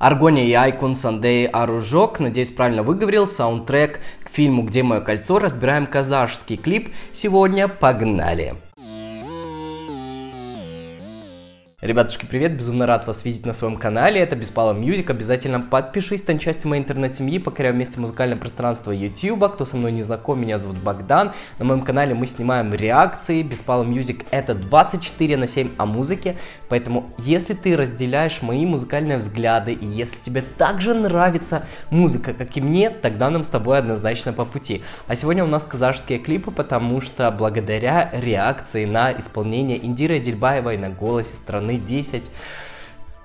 Argonya и Aikyn Сендей ару жоқ, надеюсь, правильно выговорил, саундтрек к фильму «Где мое кольцо?» разбираем казахский клип. Сегодня погнали! Ребятушки, привет, безумно рад вас видеть на своем канале, это Беспалов Music, обязательно подпишись, стань частью моей интернет-семьи, покоряю вместе музыкальное пространство YouTube, кто со мной не знаком, меня зовут Богдан, на моем канале мы снимаем реакции, Беспалов Music это 24 на 7 о музыке, поэтому если ты разделяешь мои музыкальные взгляды, и если тебе также нравится музыка, как и мне, тогда нам с тобой однозначно по пути. А сегодня у нас казахские клипы, потому что благодаря реакции на исполнение Индиры Дельбаевой на голосе страны стороны 10.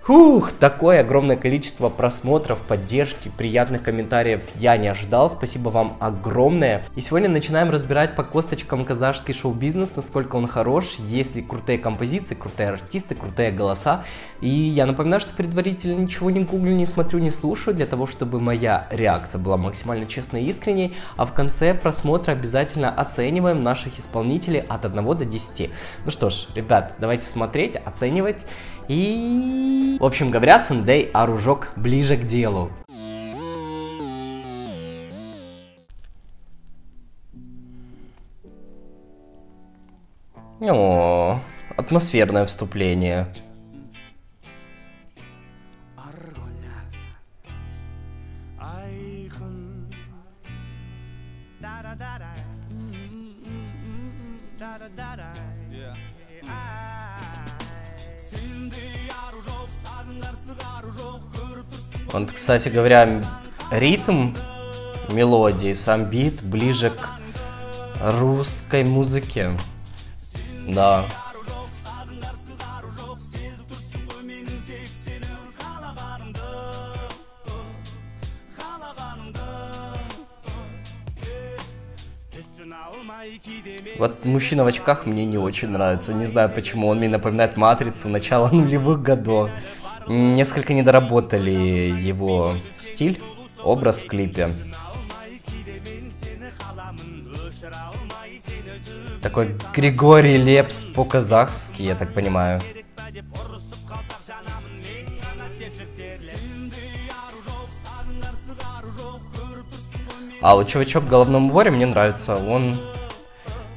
Фух, такое огромное количество просмотров, поддержки, приятных комментариев я не ожидал. Спасибо вам огромное. И сегодня начинаем разбирать по косточкам казахский шоу-бизнес, насколько он хорош, есть ли крутые композиции, крутые артисты, крутые голоса. И я напоминаю, что предварительно ничего не гуглю, не смотрю, не слушаю, для того, чтобы моя реакция была максимально честной и искренней. А в конце просмотра обязательно оцениваем наших исполнителей от 1 до 10. Ну что ж, ребят, давайте смотреть, оценивать и... В общем говоря, Сандей Аружок ближе к делу. О, атмосферное вступление. Он, кстати говоря, ритм мелодии, сам бит ближе к русской музыке. Да. Вот мужчина в очках мне не очень нравится. Не знаю почему. Он мне напоминает матрицу начала нулевых годов. Несколько недоработали его стиль, образ в клипе. Такой Григорий Лепс по-казахски, я так понимаю. А вот чувачок в головном уборе мне нравится. Он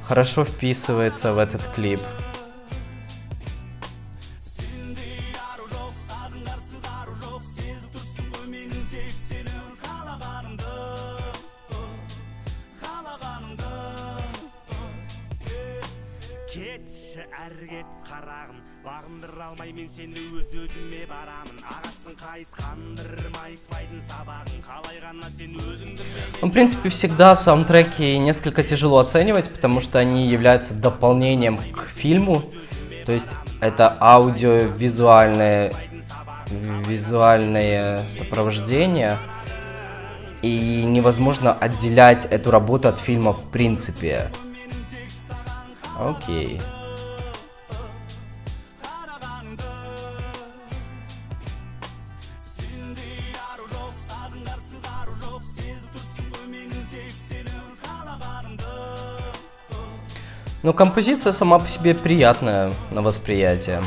хорошо вписывается в этот клип. әрі кет қарағым бағындыра алмай мен сені өз өзіме барамын ағаштың қайысқандыр майыспайтын сабағын қалай ғана сен өзіңді Ну, в принципе, всегда саундтреки несколько тяжело оценивать, потому что они являются дополнением к фильму. То есть это аудиовизуальное визуальное сопровождение. И невозможно отделять эту работу от фильма в принципе. Окей. Ну, композиция сама по себе приятная на восприятие.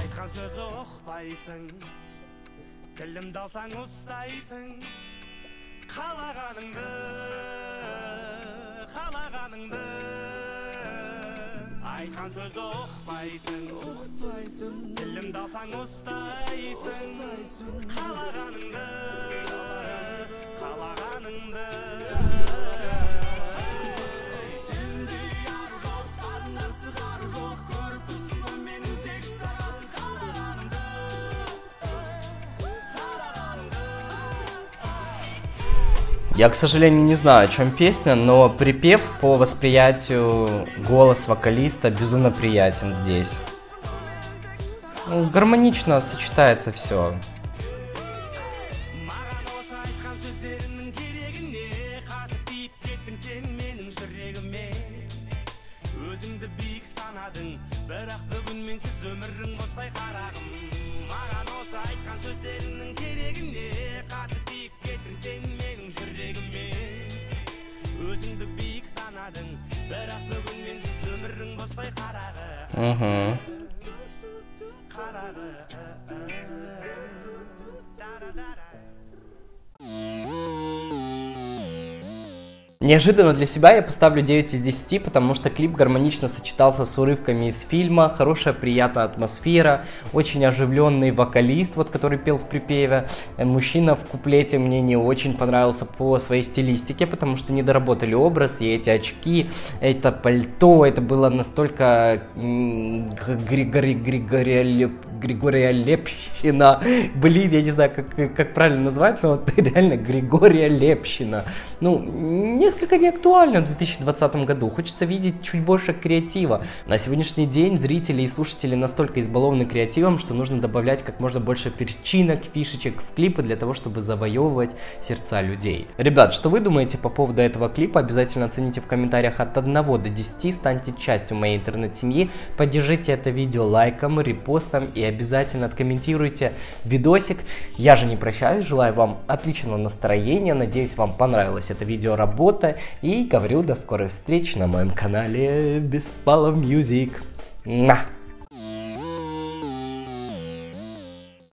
айтқан сөзді ұқпайсың ұқпайсың тілімді алсаң ұстайсың қалағаныңды қалағаныңды Я, к сожалению, не знаю, о чем песня, но припев по восприятию голос вокалиста безумно приятен здесь. Ну, гармонично сочетается все. еркін сен менің жүрегіме өзіңді биік санадың бірақ бүгін менсіз өмірің босқой қарағы. Неожиданно для себя я поставлю 9 из 10, потому что клип гармонично сочетался с урывками из фильма, хорошая приятная атмосфера, очень оживленный вокалист, вот который пел в припеве. Э, мужчина в куплете мне не очень понравился по своей стилистике, потому что не доработали образ, и эти очки, это пальто, это было настолько Григорий Григория Григория Лепщина. Блин, я не знаю, как, как правильно назвать, но вот реально Григория Лепщина. Ну, несколько неактуально в 2020 году. Хочется видеть чуть больше креатива. На сегодняшний день зрители и слушатели настолько избалованы креативом, что нужно добавлять как можно больше перчинок, фишечек в клипы для того, чтобы завоевывать сердца людей. Ребят, что вы думаете по поводу этого клипа? Обязательно оцените в комментариях от 1 до 10, станьте частью моей интернет-семьи, поддержите это видео лайком, репостом и обязательно откомментируйте видосик. Я же не прощаюсь, желаю вам отличного настроения, надеюсь вам понравилось это видео работа и говорю до скорой встречи на моем канале Беспалов Music. На!